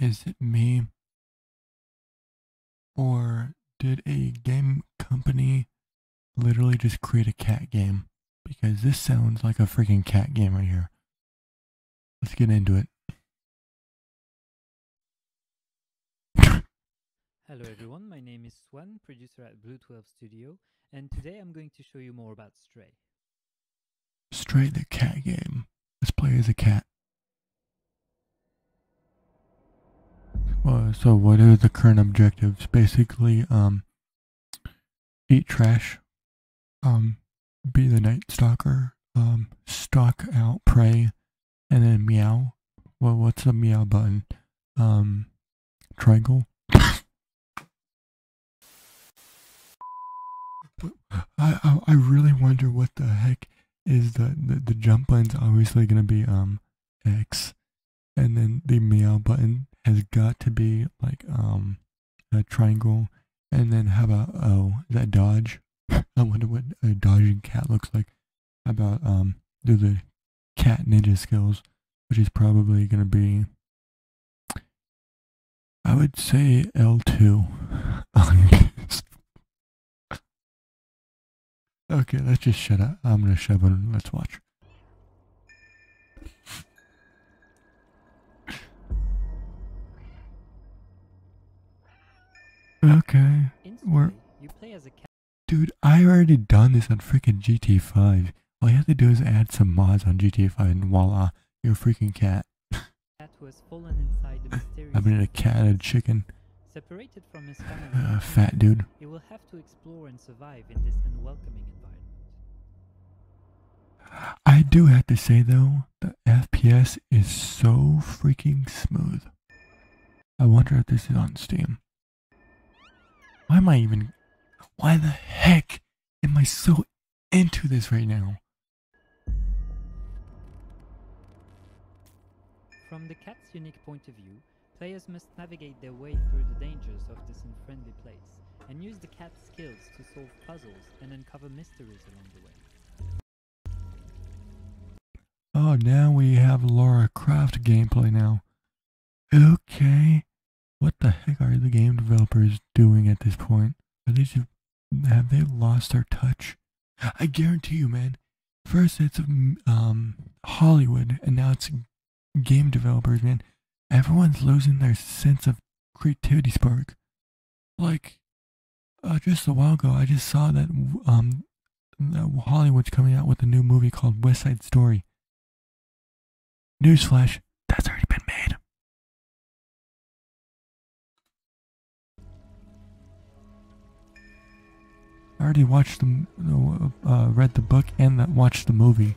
is it me? Or did a game company literally just create a cat game? Because this sounds like a freaking cat game right here. Let's get into it. Hello everyone, my name is Swann, producer at BlueTwelve Studio, and today I'm going to show you more about Stray. Stray the cat game. Let's play as a cat. So what are the current objectives? Basically, um, eat trash, um, be the night stalker, um, stalk out prey, and then meow. Well, what's the meow button? Um, triangle. I, I I really wonder what the heck is the the, the jump button's obviously gonna be um X, and then the meow button has got to be like um a triangle, and then how about oh that dodge? I wonder what a dodging cat looks like. How about um do the cat ninja skills, which is probably gonna be I would say L two on this. Okay, let's just shut up. I'm gonna shut up and let's watch. Okay. We're- you play as a cat Dude, I already done this on freaking GT5. All you have to do is add some mods on GTA 5 and voila, you're a freaking cat. who has fallen inside the mysterious I've been a cat and a chicken. separated from his family. Uh, fat dude. He will have to explore and survive in this unwelcoming environment. I do have to say though, the FPS is so freaking smooth. I wonder if this is on Steam. Why am I even. Why the heck am I so into this right now? From the cat's unique point of view, players must navigate their way through the dangers of this unfriendly place and use the cat's skills to solve puzzles and uncover mysteries along the way. Oh, now we have Laura Croft gameplay now. Okay. What the heck are the game developers doing at this point? Are they just, have they lost their touch? I guarantee you, man. First it's um Hollywood, and now it's game developers, man. Everyone's losing their sense of creativity spark. Like, uh, just a while ago, I just saw that um that Hollywood's coming out with a new movie called West Side Story. Newsflash, I already watched the, uh, read the book and that watched the movie.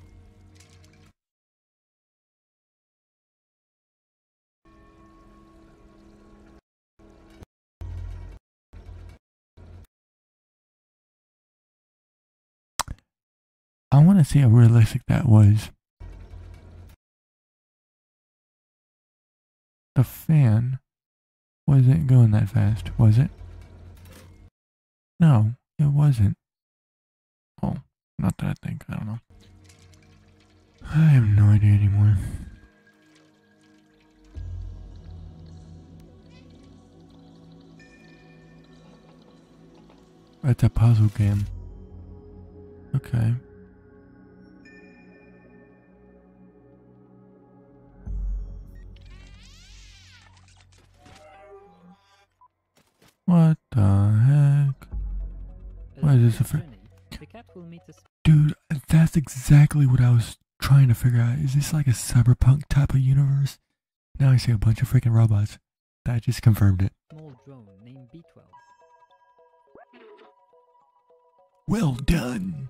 I want to see how realistic that was. The fan wasn't going that fast, was it? No, it wasn't. Oh, not that I think. I don't know. I have no idea anymore. It's a puzzle game. Okay. Cat a Dude, that's exactly what I was trying to figure out. Is this like a cyberpunk type of universe? Now I see a bunch of freaking robots. That just confirmed it. small drone named B12. Well done.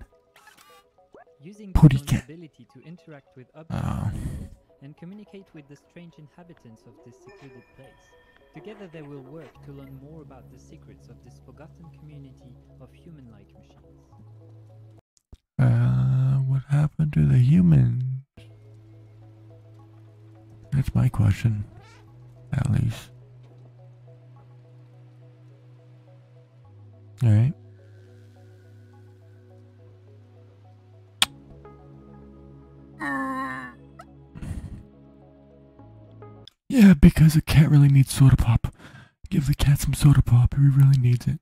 Using Putty cat. ability to interact with objects Oh. in the world and communicate with the strange inhabitants of this secluded place. Together they will work to learn more about the secrets of this forgotten community of human-like machines. What happened to the humans? That's my question, at least. Alright. Yeah, because a cat really needs soda pop. Give the cat some soda pop. He really needs it.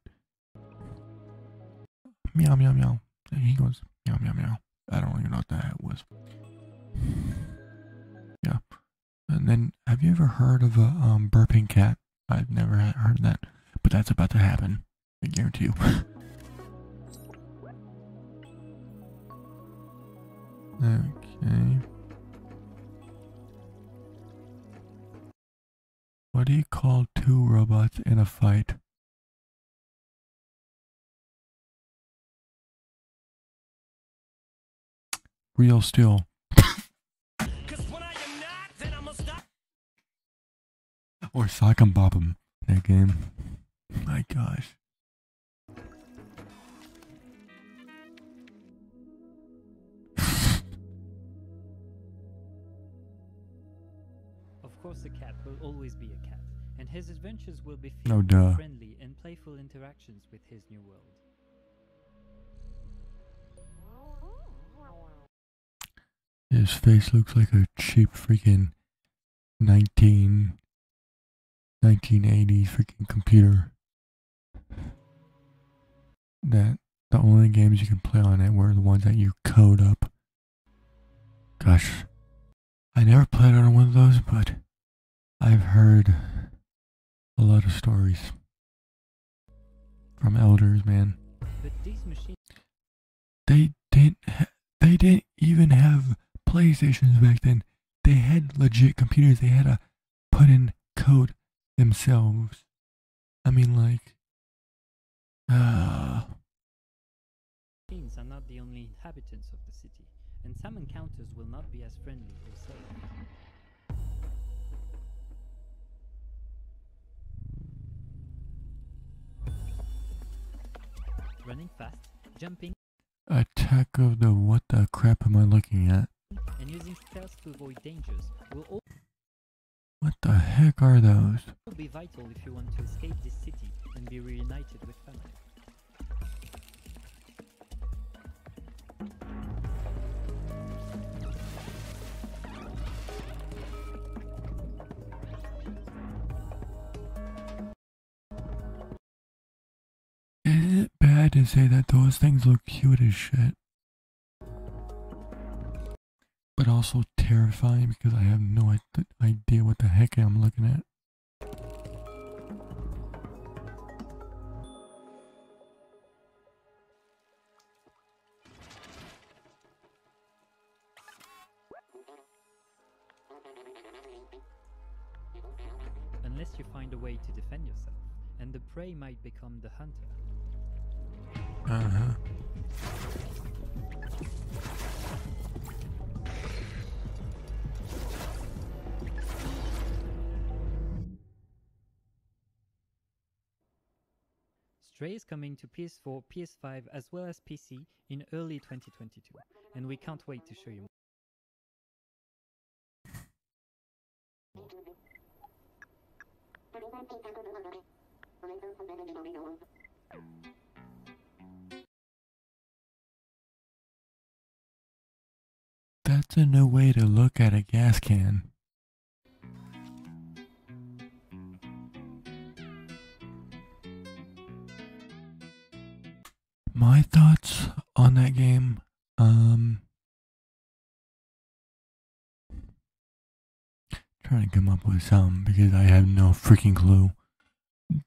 Meow, meow, meow. And he goes, meow, meow, meow. I don't even know what that was. Yeah. And then, have you ever heard of a um, burping cat? I've never heard of that. But that's about to happen. I guarantee you. okay. What do you call two robots in a fight? Real steel. Or sock and bop 'em. That game. My gosh. Of course, the cat will always be a cat, and his adventures will be No filled duh. with friendly and playful interactions with his new world. His face looks like a cheap freaking 19, 1980s freaking computer. That the only games you can play on it were the ones that you code up. Gosh, I never played on one of those, but I've heard a lot of stories from elders, man. But these machines they didn't ha- they didn't even have playstations back then they had legit computers. They had to put in code themselves. I mean like uh machines are not the only inhabitants of the city, and some encounters will not be as friendly or safe. Running fast, jumping, attack of the what the crap am i looking at and using stealth to avoid dangers will all what the heck are those will be vital if you want to escape this city and be reunited with family. is it bad to say that those things look cute as shit but also terrifying because i have no idea what the heck i'm looking at Unless you find a way to defend yourself, and the prey might become the hunter. uh-huh Stray is coming to PS4, PS5, as well as PC in early 2022, and we can't wait to show you. That's a new way to look at a gas can. My thoughts on that game, um, trying to come up with some because I have no freaking clue.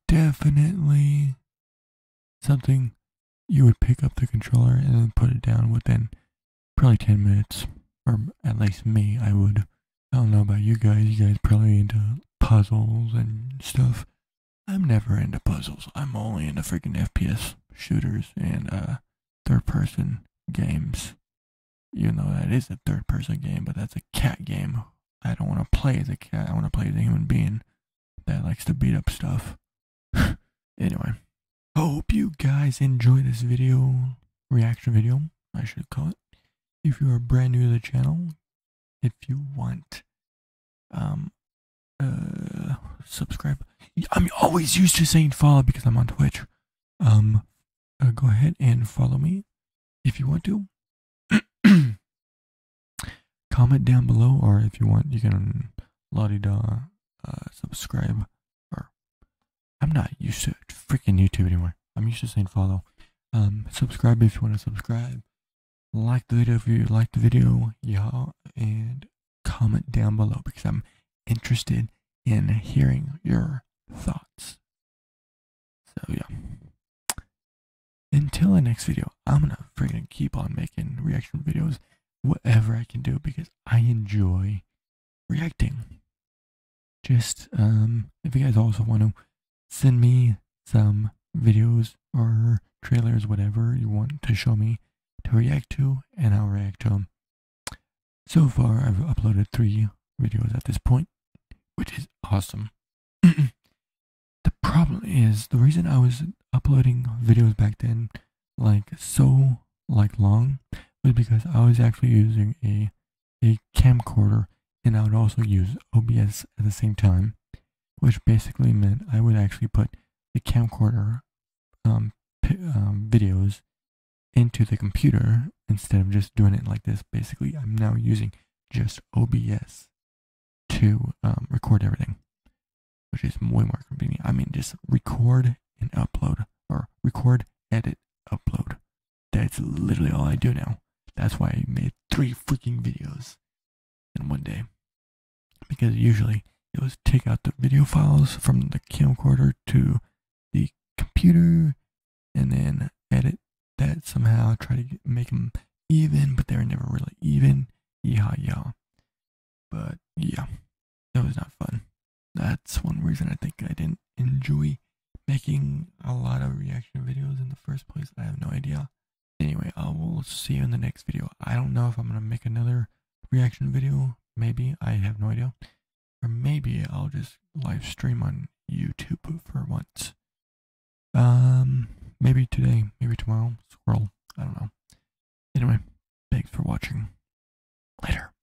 Definitely something you would pick up the controller and then put it down within probably 10 minutes. Or at least me, I would. I don't know about you guys. You guys probably into puzzles and stuff. I'm never into puzzles. I'm only into freaking FPS shooters and uh third person games. You know that is a third person game, but that's a cat game. I don't want to play as a cat. I want to play as a human being that likes to beat up stuff. anyway, hope you guys enjoy this video reaction video. I should call it. If you are brand new to the channel, if you want um uh subscribe. I'm always used to saying follow because I'm on Twitch. Um uh, go ahead and follow me if you want to. Comment down below or if you want you can la da uh, subscribe. Or I'm not used to freaking YouTube anymore. I'm used to saying follow. Um, subscribe if you want to subscribe. Like the video if you like the video, y'all, and comment down below because I'm interested in hearing your thoughts. So yeah. Until the next video, I'm gonna freaking keep on making reaction videos, whatever I can do because I enjoy reacting. Just um, if you guys also want to send me some videos or trailers, whatever you want to show me to react to, and I'll react to them. So far, I've uploaded three videos at this point, which is awesome. the problem is the reason I was uploading videos back then, like so like long, was because I was actually using a a camcorder, and I would also use OBS at the same time, which basically meant I would actually put the camcorder um, um, videos into the computer instead of just doing it like this. Basically, I'm now using just OBS to um, record everything, which is way more convenient. I mean, just record and upload, or record, edit, upload. That's literally all I do now. That's why I made three freaking videos in one day. Because usually it was take out the video files from the camcorder to the computer and then edit that somehow, try to make them even, but they were never really even. Yeah, yeah. But yeah, it was not fun. That's one reason I think I didn't enjoy making a lot of reaction videos in the first place. I have no idea. Anyway, I will see you in the next video. I don't know if I'm going to make another reaction video. Maybe. I have no idea. Or maybe I'll just live stream on YouTube for once. Um, maybe today, maybe tomorrow. Squirrel. I don't know. Anyway, thanks for watching. Later.